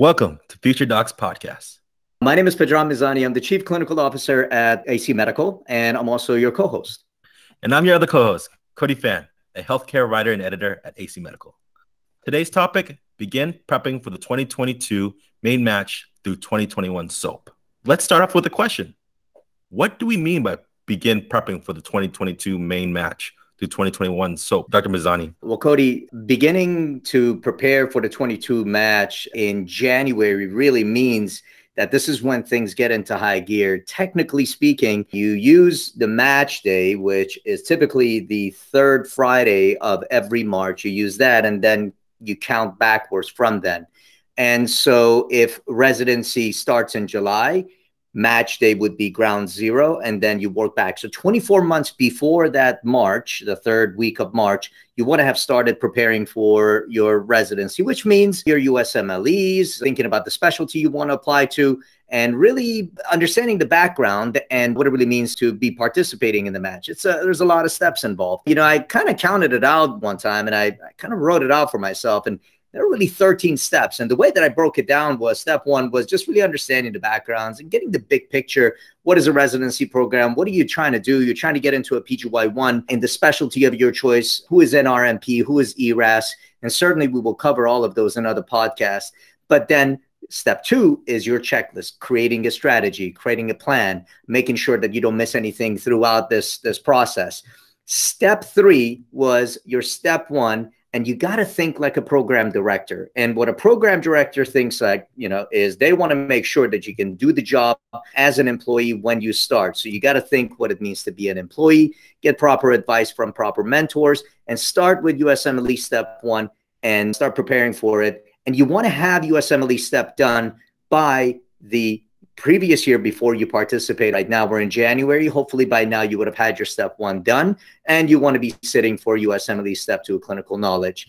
Welcome to Future Docs Podcast. My name is Pedram Mizani. I'm the Chief Clinical Officer at AC Medical, and I'm also your co host. And I'm your other co host, Cody Phan, a healthcare writer and editor at AC Medical. Today's topic begin prepping for the 2022 main match through 2021 SOAP. Let's start off with a question What do we mean by begin prepping for the 2022 main match to 2021. So, Dr. Mizani. Well, Cody, beginning to prepare for the 22 match in January really means that this is when things get into high gear. Technically speaking, you use the match day, which is typically the third Friday of every March. You use that and then you count backwards from then. And so if residency starts in July, match day would be ground zero and then you work back. So 24 months before that march the third week of march you want to have started preparing for your residency which means your usmles thinking about the specialty you want to apply to and really understanding the background and what it really means to be participating in the match. It's a, there's a lot of steps involved. You know i kind of counted it out one time and i, I kind of wrote it out for myself and there are really 13 steps. And the way that I broke it down was step one was just really understanding the backgrounds and getting the big picture. What is a residency program? What are you trying to do? You're trying to get into a PGY1 in the specialty of your choice. Who is NRMP? Who is ERAS? And certainly we will cover all of those in other podcasts. But then Step two is your checklist, creating a strategy, creating a plan, making sure that you don't miss anything throughout this, this process. Step three was your step one, and you got to think like a program director. And what a program director thinks like you know is they want to make sure that you can do the job as an employee when you start. So you got to think what it means to be an employee get proper advice from proper mentors and start with usmle step one and start preparing for it. And you want to have usmle step done by the previous year before you participate. Right now, we're in January. Hopefully, by now, you would have had your step one done, and you want to be sitting for USMLE step two clinical knowledge.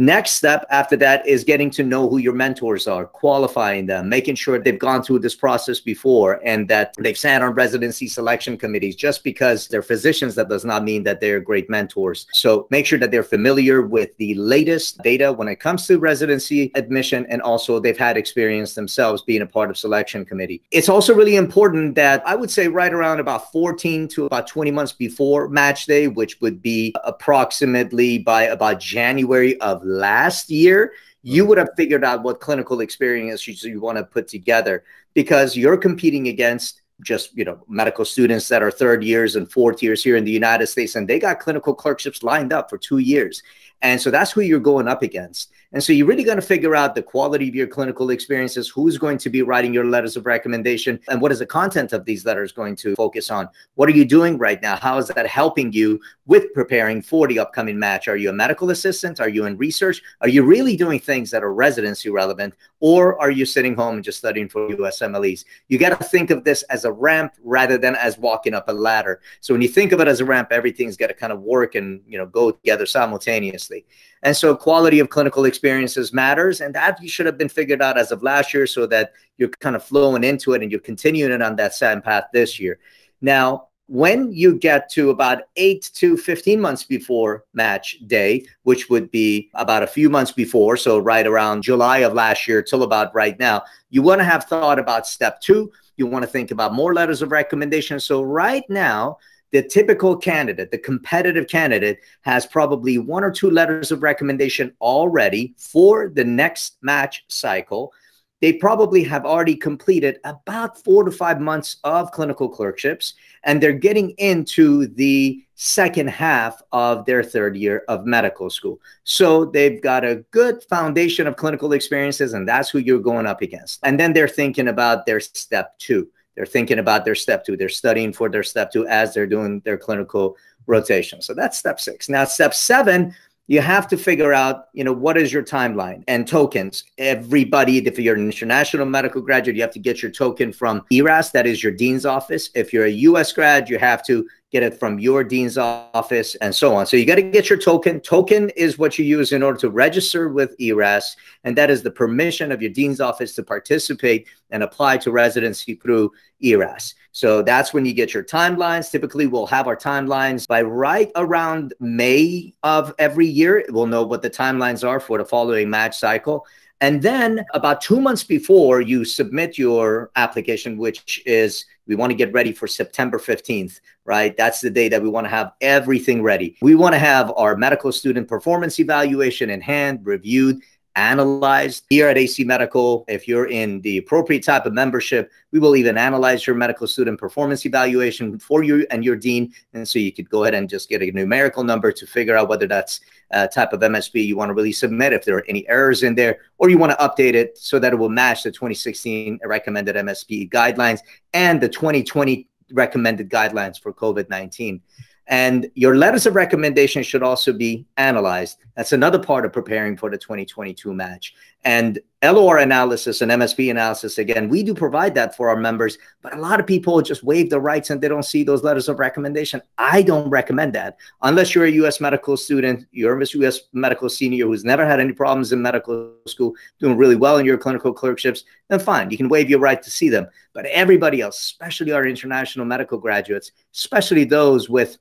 Next step after that is getting to know who your mentors are, qualifying them, making sure they've gone through this process before and that they've sat on residency selection committees. Just because they're physicians, that does not mean that they're great mentors. So make sure that they're familiar with the latest data when it comes to residency admission and also they've had experience themselves being a part of selection committee. It's also really important that I would say right around about 14 to about 20 months before match day, which would be approximately by about January of last year, you mm. would have figured out what clinical experience you, you want to put together because you're competing against just you know medical students that are third years and fourth years here in the United States, and they got clinical clerkships lined up for two years. And so that's who you're going up against. And so you're really going to figure out the quality of your clinical experiences, who's going to be writing your letters of recommendation, and what is the content of these letters going to focus on. What are you doing right now? How is that helping you with preparing for the upcoming match? Are you a medical assistant? Are you in research? Are you really doing things that are residency relevant? Or are you sitting home and just studying for USMLEs? You got to think of this as a ramp rather than as walking up a ladder. So when you think of it as a ramp, everything's got to kind of work and you know go together simultaneously. And so quality of clinical experiences matters. And that you should have been figured out as of last year so that you're kind of flowing into it and you're continuing it on that same path this year. Now, when you get to about eight to 15 months before match day, which would be about a few months before, so right around July of last year till about right now, you want to have thought about step two. You want to think about more letters of recommendation. So, right now, the typical candidate, the competitive candidate, has probably one or two letters of recommendation already for the next match cycle. They probably have already completed about four to five months of clinical clerkships, and they're getting into the second half of their third year of medical school. So they've got a good foundation of clinical experiences, and that's who you're going up against. And then they're thinking about their step two they're thinking about their step two. They're studying for their step two as they're doing their clinical rotation. So that's step six. Now, step seven, you have to figure out, you know, what is your timeline and tokens. Everybody, if you're an international medical graduate, you have to get your token from ERAS, that is your dean's office. If you're a US grad, you have to get it from your dean's office, and so on. So you got to get your token. Token is what you use in order to register with ERAS, and that is the permission of your dean's office to participate and apply to residency through ERAS. So that's when you get your timelines. Typically, we'll have our timelines by right around May of every year. We'll know what the timelines are for the following match cycle. And then about two months before you submit your application, which is we want to get ready for September 15th, right? That's the day that we want to have everything ready. We want to have our medical student performance evaluation in hand, reviewed, analyzed here at AC Medical. If you're in the appropriate type of membership, we will even analyze your medical student performance evaluation for you and your dean. And so you could go ahead and just get a numerical number to figure out whether that's a type of MSP you want to really submit, if there are any errors in there, or you want to update it so that it will match the 2016 recommended MSP guidelines and the 2020 recommended guidelines for COVID 19. And your letters of recommendation should also be analyzed. That's another part of preparing for the 2022 match. And LOR analysis and MSP analysis, again, we do provide that for our members, but a lot of people just waive the rights and they don't see those letters of recommendation. I don't recommend that. Unless you're a US medical student, you're a US medical senior who's never had any problems in medical school, doing really well in your clinical clerkships, then fine, you can waive your right to see them. But everybody else, especially our international medical graduates, especially those with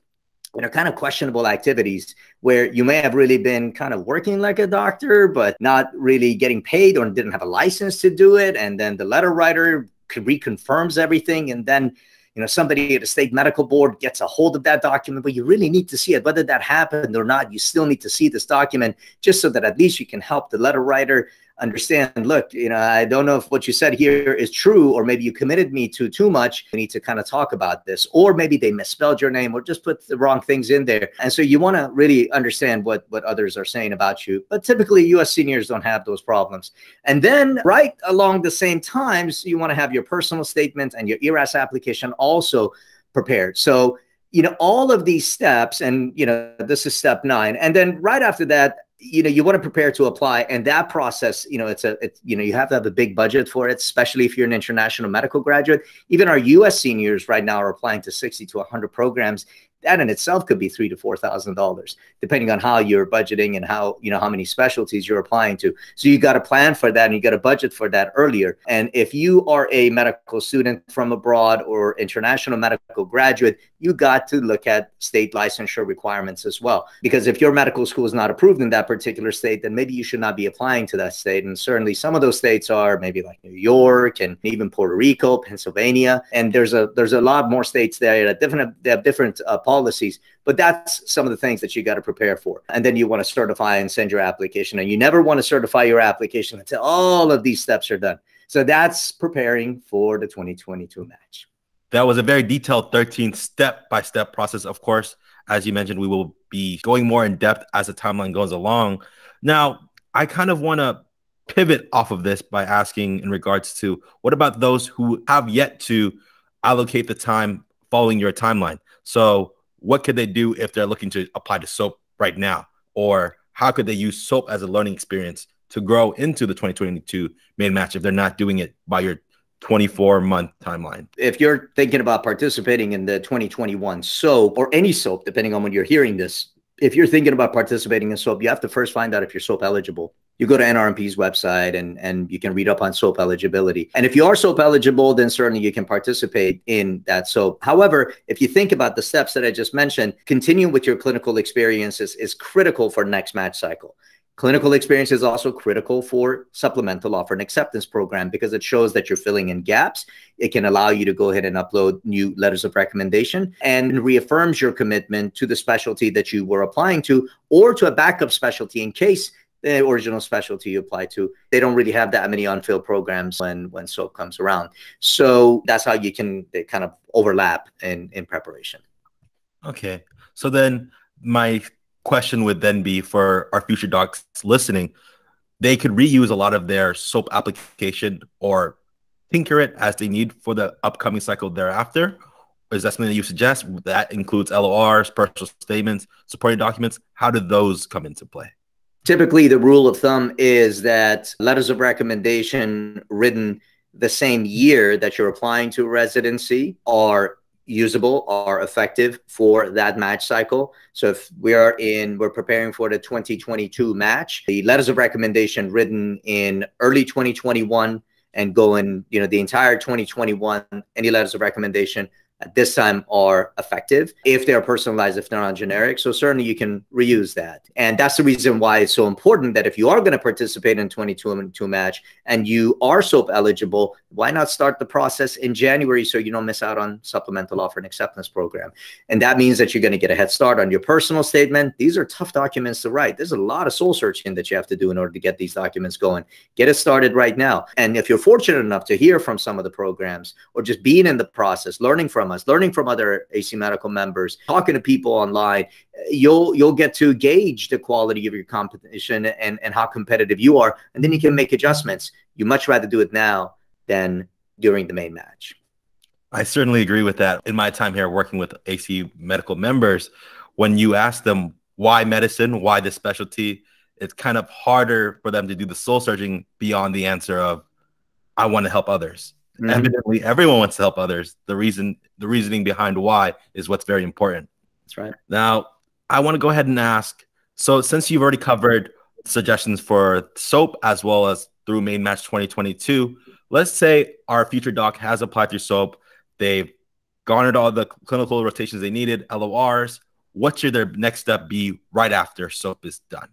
you know, kind of questionable activities where you may have really been kind of working like a doctor, but not really getting paid or didn't have a license to do it. And then the letter writer reconfirms everything. And then, you know, somebody at a state medical board gets a hold of that document, but you really need to see it. Whether that happened or not, you still need to see this document just so that at least you can help the letter writer understand look you know i don't know if what you said here is true or maybe you committed me to too much. We need to kind of talk about this. Or maybe they misspelled your name or just put the wrong things in there. And so you want to really understand what what others are saying about you. But typically us seniors don't have those problems. And then right along the same times you want to have your personal statement and your eras application also prepared. So you know all of these steps and you know this is step nine. And then right after that you know you want to prepare to apply and that process you know it's a it's, you know you have to have a big budget for it especially if you're an international medical graduate. Even our us seniors right now are applying to 60 to 100 programs. That in itself could be three to four thousand dollars depending on how you're budgeting and how you know how many specialties you're applying to. So you got to plan for that and you got to budget for that earlier. And if you are a medical student from abroad or international medical graduate you got to look at state licensure requirements as well because if your medical school is not approved in that particular state then maybe you should not be applying to that state and certainly some of those states are maybe like new york and even puerto rico pennsylvania and there's a there's a lot more states there that different they have different uh, policies. But that's some of the things that you got to prepare for. And then you want to certify and send your application. And you never want to certify your application until all of these steps are done. So that's preparing for the 2022 match. That was a very detailed 13 step by step process. Of course, as you mentioned, we will be going more in depth as the timeline goes along. Now, I kind of want to pivot off of this by asking in regards to what about those who have yet to allocate the time following your timeline? So, what could they do if they're looking to apply to SOAP right now? Or how could they use SOAP as a learning experience to grow into the 2022 main match if they're not doing it by your 24 month timeline? If you're thinking about participating in the 2021 SOAP or any SOAP, depending on when you're hearing this, if you're thinking about participating in SOAP, you have to first find out if you're SOAP eligible. You go to NRMP's website and, and you can read up on SOAP eligibility. And if you are SOAP eligible, then certainly you can participate in that SOAP. However, if you think about the steps that I just mentioned, continuing with your clinical experiences is critical for next match cycle. Clinical experience is also critical for supplemental offer and acceptance program because it shows that you're filling in gaps. It can allow you to go ahead and upload new letters of recommendation and reaffirms your commitment to the specialty that you were applying to or to a backup specialty in case the original specialty you apply to. They don't really have that many unfilled programs when when SOAP comes around. So that's how you can kind of overlap in in preparation. Okay. So then my question would then be for our future docs listening, they could reuse a lot of their SOAP application or tinker it as they need for the upcoming cycle thereafter. Is that something that you suggest? That includes LORs, personal statements, supporting documents. How do those come into play? Typically, the rule of thumb is that letters of recommendation written the same year that you're applying to residency are usable are effective for that match cycle. So if we are in, we're preparing for the 2022 match, the letters of recommendation written in early 2021 and going, you know, the entire 2021, any letters of recommendation at this time are effective if they're personalized, if they're not generic. So certainly you can reuse that. And that's the reason why it's so important that if you are going to participate in 22 and 2 match and you are SOAP eligible, why not start the process in January so you don't miss out on supplemental offer and acceptance program? And that means that you're going to get a head start on your personal statement. These are tough documents to write. There's a lot of soul searching that you have to do in order to get these documents going. Get it started right now. And if you're fortunate enough to hear from some of the programs or just being in the process, learning from from us, learning from other AC Medical members, talking to people online, you'll you'll get to gauge the quality of your competition and and how competitive you are, and then you can make adjustments. You much rather do it now than during the main match. I certainly agree with that. In my time here working with AC Medical members, when you ask them why medicine, why this specialty, it's kind of harder for them to do the soul searching beyond the answer of I want to help others. Mm-hmm. Evidently, everyone wants to help others. The reason, the reasoning behind why is what's very important. That's right. Now, I want to go ahead and ask. So, since you've already covered suggestions for SOAP as well as through Main Match 2022, let's say our future doc has applied through SOAP. They've garnered all the clinical rotations they needed, LORs. What should their next step be right after SOAP is done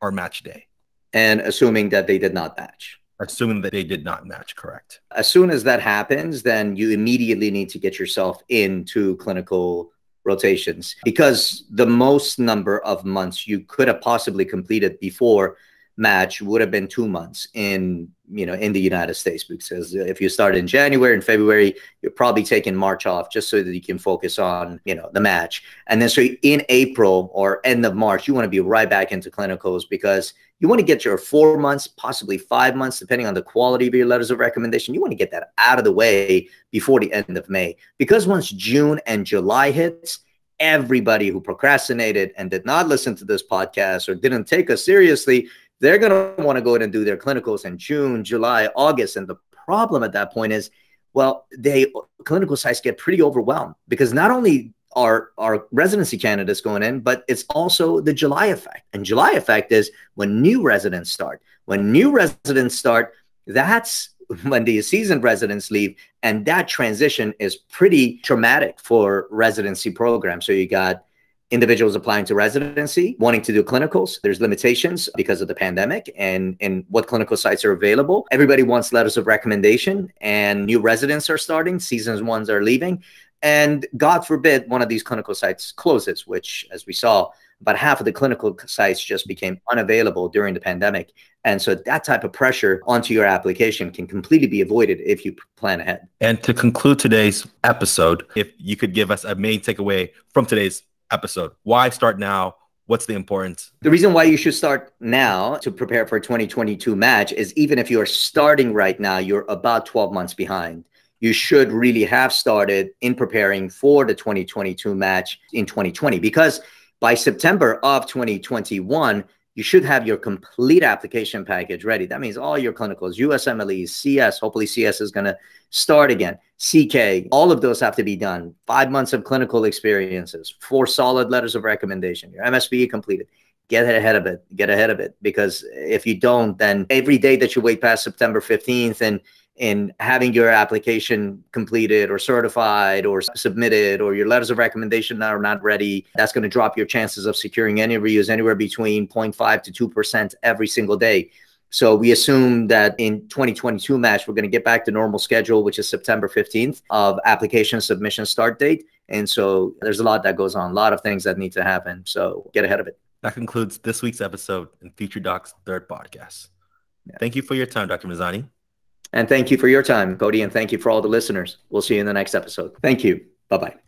or match day? And assuming that they did not match. Assuming that they did not match, correct. As soon as that happens, then you immediately need to get yourself into clinical rotations because the most number of months you could have possibly completed before match would have been two months in you know in the united states because if you start in january and february you're probably taking march off just so that you can focus on you know the match. And then so in april or end of march you want to be right back into clinicals because you want to get your four months possibly five months depending on the quality of your letters of recommendation you want to get that out of the way before the end of may. Because once june and july hits everybody who procrastinated and did not listen to this podcast or didn't take us seriously they're going to want to go ahead and do their clinicals in June, July, August. And the problem at that point is, well, they clinical sites get pretty overwhelmed because not only are our residency candidates going in, but it's also the July effect. And July effect is when new residents start. When new residents start, that's when the seasoned residents leave and that transition is pretty traumatic for residency programs so you got individuals applying to residency wanting to do clinicals. There's limitations because of the pandemic and and what clinical sites are available. Everybody wants letters of recommendation and new residents are starting seasons ones are leaving. And god forbid one of these clinical sites closes which as we saw about half of the clinical sites just became unavailable during the pandemic. And so that type of pressure onto your application can completely be avoided if you plan ahead. And to conclude today's episode if you could give us a main takeaway from today's episode? Why start now? What's the importance? The reason why you should start now to prepare for a 2022 match is even if you're starting right now, you're about 12 months behind. You should really have started in preparing for the 2022 match in 2020 because by September of 2021, you should have your complete application package ready. That means all your clinicals, USMLEs, CS, hopefully CS is going to start again, CK, all of those have to be done. Five months of clinical experiences, four solid letters of recommendation, your MSPE completed. Get ahead of it. Get ahead of it. Because if you don't, then every day that you wait past September 15th and in having your application completed or certified or submitted or your letters of recommendation are not ready, that's going to drop your chances of securing any reuse anywhere between 0.5 to 2% every single day. So we assume that in 2022 match, we're going to get back to normal schedule, which is September 15th of application submission start date. And so there's a lot that goes on, a lot of things that need to happen. So get ahead of it. That concludes this week's episode in Future Doc's third podcast. Yeah. Thank you for your time, Dr. Mizani. And thank you for your time, Cody. And thank you for all the listeners. We'll see you in the next episode. Thank you. Bye bye.